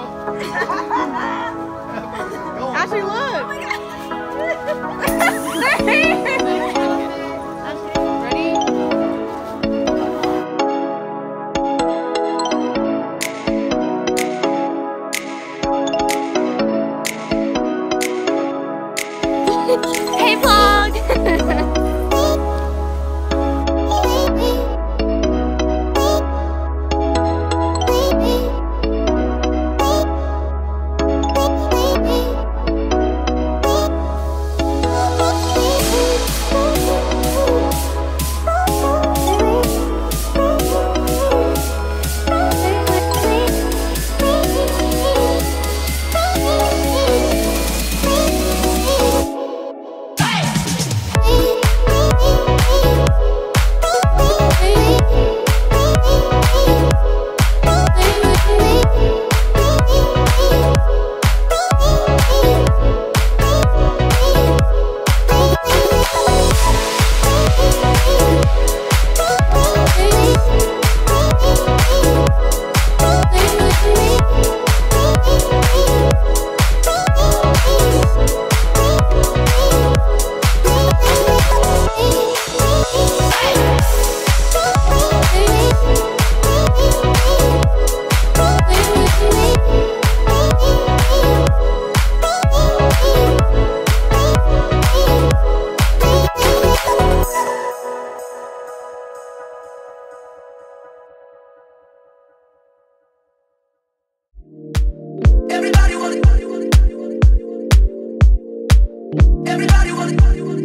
Ashley, look. Oh Hey vlog! Everybody wanna